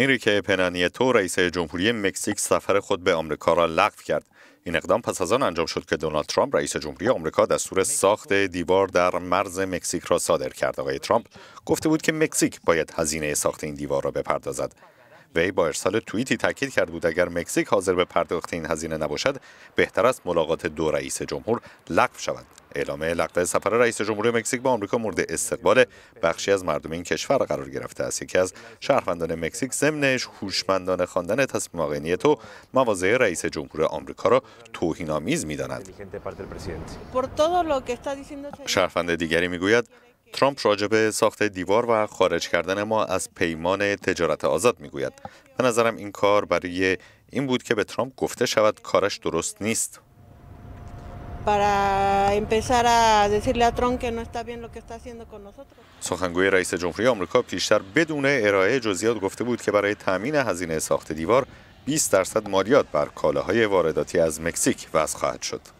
انریکه پنانیتو رئیس جمهوری مکزیک سفر خود به آمریکا را لغو کرد. این اقدام پس از آن انجام شد که دونالد ترامپ رئیس جمهوری آمریکا دستور ساخت دیوار در مرز مکزیک را صادر کرد. آقای ترامپ گفته بود که مکزیک باید هزینه ساخت این دیوار را بپردازد. وی با ارسال توییتی تاکید کرد بود اگر مکزیک حاضر به پرداخت این هزینه نباشد بهتر است ملاقات دو رئیس جمهور لغو شود اعلام لغو سفر رئیس جمهوری مکزیک به آمریکا مورد استقبال بخشی از مردم این کشور قرار گرفته است. یکی از شهروندان مکزیک ضمن هوشمندانه خواندن تصمیم آقای نیتو مواضع رئیس جمهور آمریکا را توهین‌آمیز می‌داند. شهروند دیگری می‌گوید ترامپ راجع به ساخت دیوار و خارج کردن ما از پیمان تجارت آزاد می‌گوید. به نظرم این کار برای این بود که به ترامپ گفته شود کارش درست نیست. سخنگوی رئیس جمهوری آمریکا پیشتر بدون ارائه جزئیات گفته بود که برای تامین هزینه ساخت دیوار 20 درصد مالیات بر کالاهای وارداتی از مکزیک وضع خواهد شد.